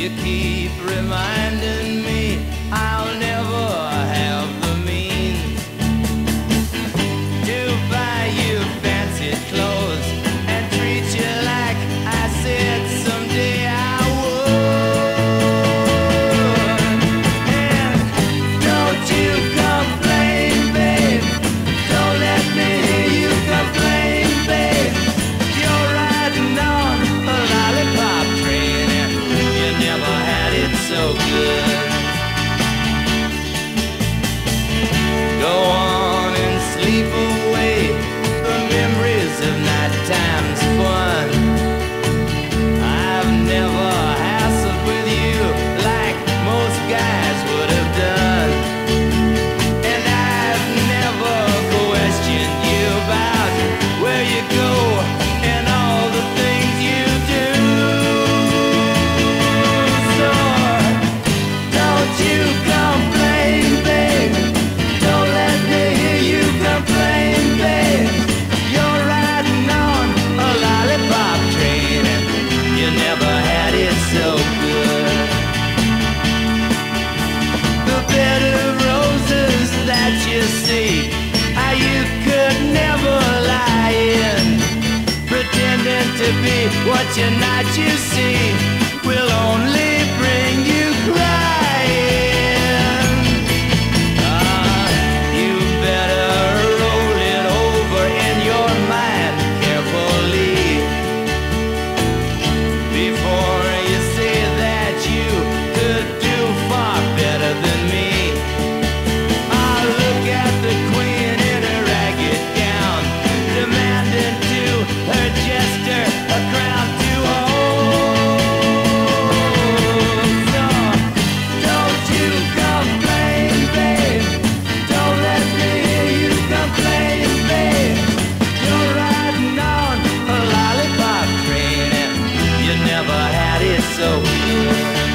You keep reminding me I you. to be what you're not, you see, will only. never had it so.